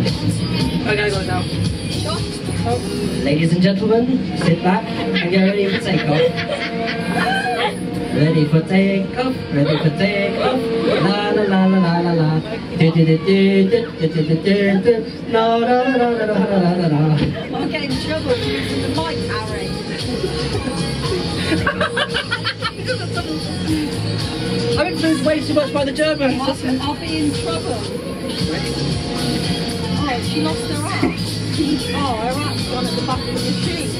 Okay, go now. Ladies and gentlemen, sit back and get ready for takeoff. Ready for takeoff, ready for takeoff. La la la la la la la. Du du du du du du du du du du. La la la la la la la la la. I'm getting in trouble for using the mic, Harry. I'm influenced way too much by the Germans. I'll, I'll be in trouble. She lost her app. Oh, her app's gone at the back of the machine.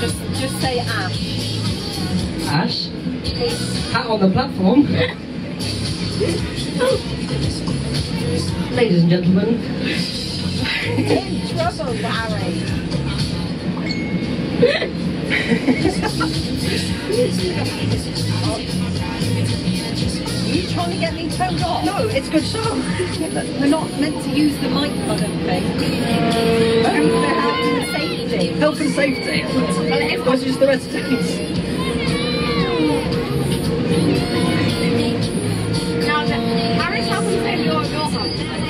Just, just say Ash. Ash, hat on the platform. Ladies and gentlemen, In trouble, Harry. Are you trying to get me turned off? No, it's good song. We're not meant to use the mic, I don't think. For health and safety. Health and safety. Well, was just the residents. Now, Harry's and safety or your health?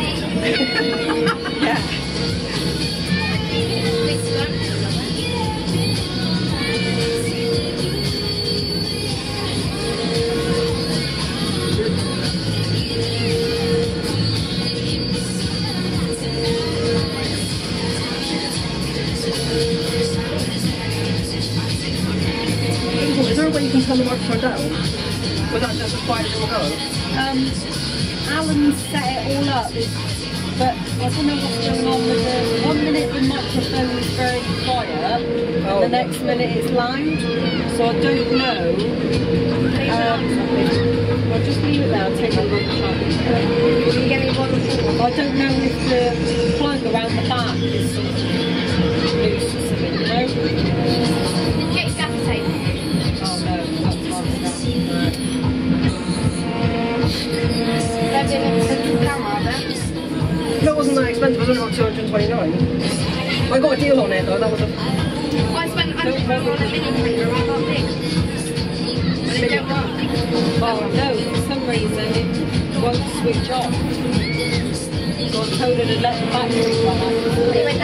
Is there a way you can turn the microphone down? Without just as as will go? Um, Alan set it all up, but I don't know what's going on with the. One minute the microphone is very quiet, Oh. the next minute it's loud. So I don't know. Um, I'll just leave it there. I'll take a look. Can you get one I don't know if the plug around the back is loose 29. I got a deal on it though, that was a... Well, I spent 100 on a mini oh, no, for some reason it won't switch off. Got told it to let the battery run out.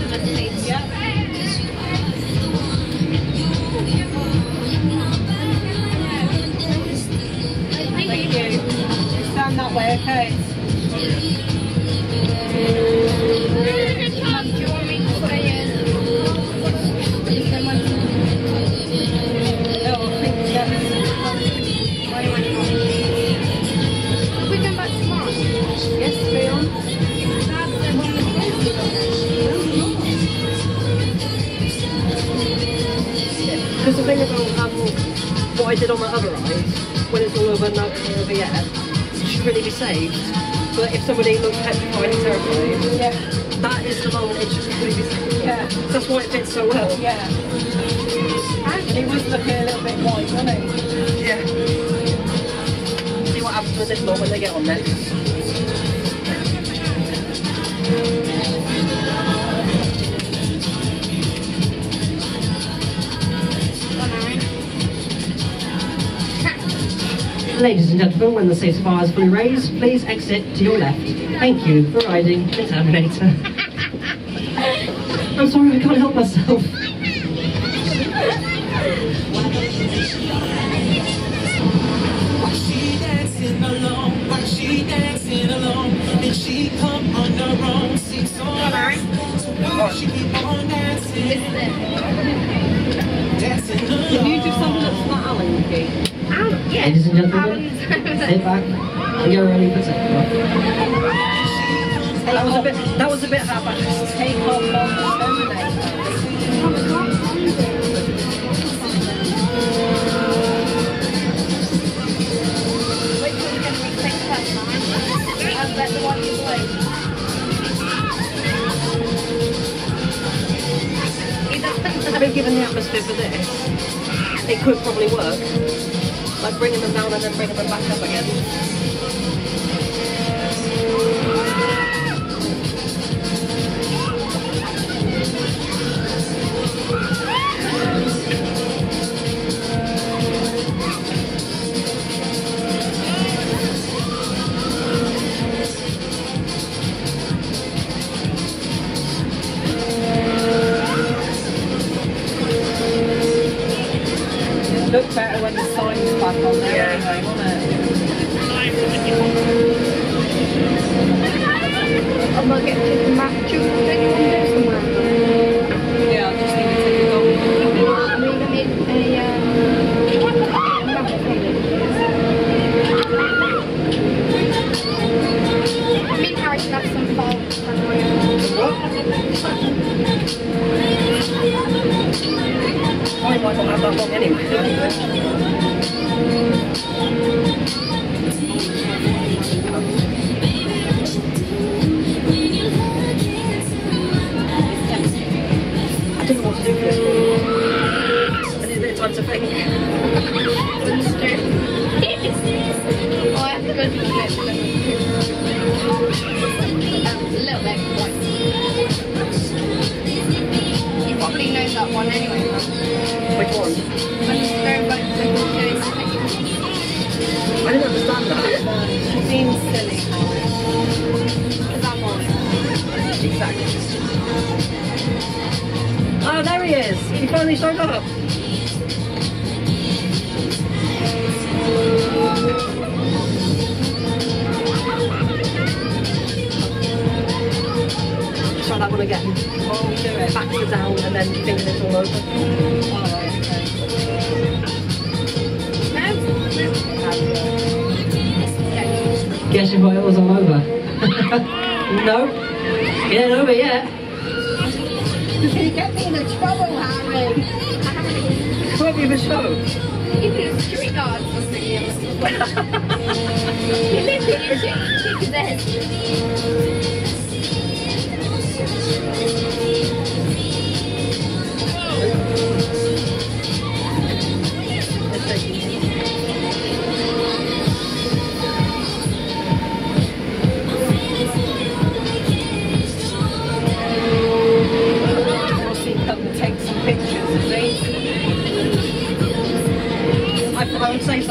Thank you. The thing about um, what I did on my other eye, when it's all over and not over yet, it should really be saved. But if somebody looks petrified and terrified, Yeah, that is the moment it should really be saved. yeah, That's why it fits so well. yeah. And he was looking a little bit white, wasn't he? Yeah. See what happens with this lot when they get on next. Ladies and gentlemen, when the safety bar is fully raised, please exit to your left. Thank you for riding the Terminator. I'm sorry, I can't help myself. She dancing dancing Can you do something that's not Alan, Nikki? Ow! Ladies and gentlemen, sit back and get ready for takeoff. That was a bit. That was a bit half-assed. Take off on the Terminator. Which one's going to be picked first? I bet the one you play. He doesn't. I mean, given the atmosphere for this, it could probably work. Like bringing them down and then bringing them back up again. Look better when the sign's back on there Yeah. anyway, won't it? I'm gonna get to the map. A little bit. You probably know that one anyway. Which one? I didn't understand that. She seems silly. Exactly. Oh, there he is. He finally showed up. That one again. Oh, do it. Back to down and then fingertips all over. Guess you thought it was all over? no, it ain't over yet. You get me into trouble, Harry. What have you ever shown? Even the security guards are singing. You literally shake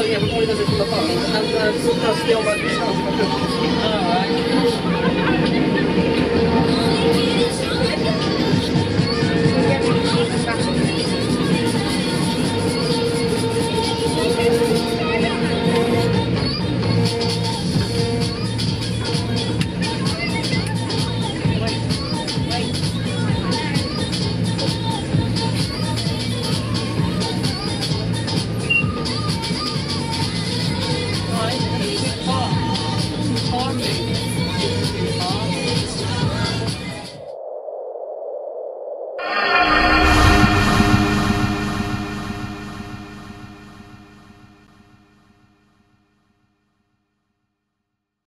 I would say so, yeah, but probably does it from the phone. And uh,